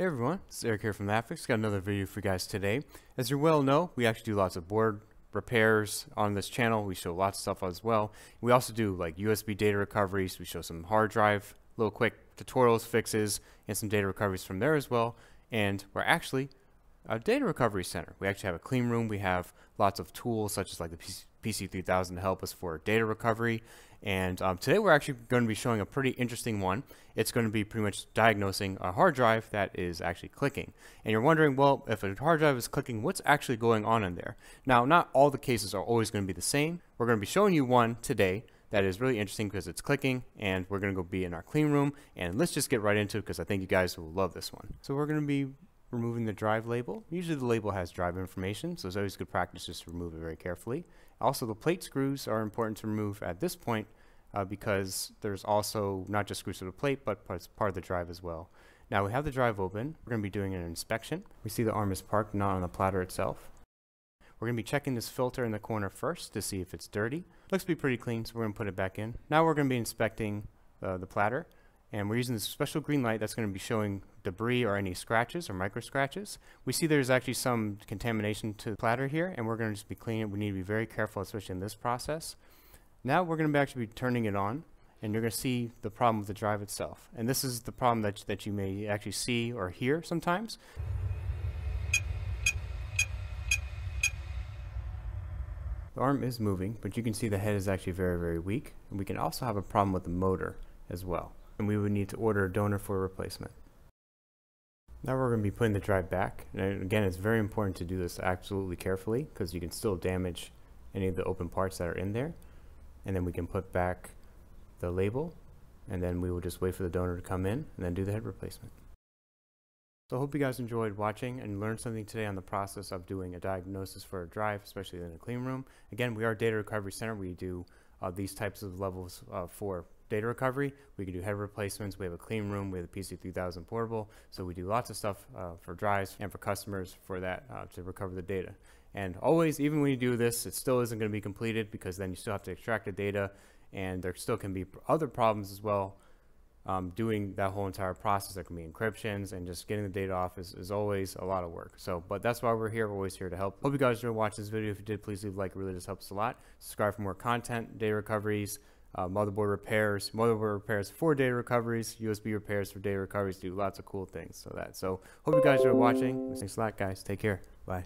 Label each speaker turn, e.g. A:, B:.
A: Hey everyone, it's Eric here from Lapfix. Got another video for you guys today. As you well know, we actually do lots of board repairs on this channel. We show lots of stuff as well. We also do like USB data recoveries. We show some hard drive, little quick tutorials, fixes, and some data recoveries from there as well. And we're actually a data recovery center. We actually have a clean room. We have lots of tools such as like the PC3000 to help us for data recovery. And um, today we're actually going to be showing a pretty interesting one. It's going to be pretty much diagnosing a hard drive that is actually clicking. And you're wondering, well, if a hard drive is clicking, what's actually going on in there? Now, not all the cases are always going to be the same. We're going to be showing you one today that is really interesting because it's clicking and we're going to go be in our clean room and let's just get right into it because I think you guys will love this one. So we're going to be removing the drive label. Usually the label has drive information, so it's always good practice just to remove it very carefully. Also, the plate screws are important to remove at this point uh, because there's also not just screws to the plate, but it's part of the drive as well. Now we have the drive open. We're going to be doing an inspection. We see the arm is parked, not on the platter itself. We're going to be checking this filter in the corner first to see if it's dirty. Looks to be pretty clean, so we're going to put it back in. Now we're going to be inspecting uh, the platter and we're using this special green light that's going to be showing debris or any scratches or micro scratches. We see there's actually some contamination to the platter here and we're going to just be cleaning it. We need to be very careful especially in this process. Now we're going to actually be turning it on and you're going to see the problem with the drive itself. And this is the problem that, that you may actually see or hear sometimes. The arm is moving, but you can see the head is actually very, very weak. And we can also have a problem with the motor as well and we would need to order a donor for a replacement. Now we're going to be putting the drive back. And again, it's very important to do this absolutely carefully because you can still damage any of the open parts that are in there. And then we can put back the label and then we will just wait for the donor to come in and then do the head replacement. So I hope you guys enjoyed watching and learned something today on the process of doing a diagnosis for a drive, especially in a clean room. Again, we are data recovery center. We do uh, these types of levels uh, for data recovery. We can do head replacements. We have a clean room. We have a PC3000 portable. So we do lots of stuff uh, for drives and for customers for that uh, to recover the data. And always, even when you do this, it still isn't going to be completed because then you still have to extract the data and there still can be other problems as well um, doing that whole entire process. There can be encryptions and just getting the data off is, is always a lot of work. So, but that's why we're here. We're always here to help. Hope you guys enjoyed watching this video. If you did, please leave a like. It really just helps a lot. Subscribe for more content, data recoveries, uh, motherboard repairs, motherboard repairs for data recoveries, USB repairs for data recoveries. Do lots of cool things. So that. So hope you guys are watching. Thanks a lot, guys. Take care. Bye.